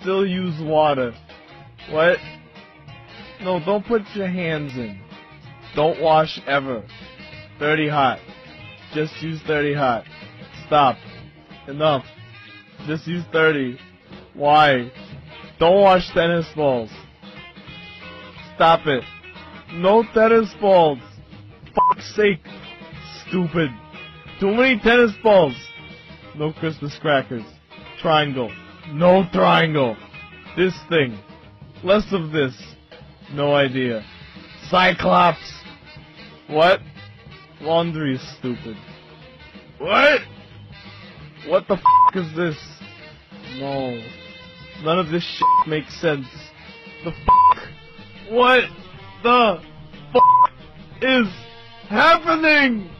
Still use water. What? No, don't put your hands in. Don't wash ever. 30 hot. Just use 30 hot. Stop. Enough. Just use 30. Why? Don't wash tennis balls. Stop it. No tennis balls. Fuck's sake. Stupid. Too many tennis balls. No Christmas crackers. Triangle. No triangle. This thing. Less of this. No idea. Cyclops. What? Laundry is stupid. What? What the f is this? No. None of this shit makes sense. The f What the f is happening?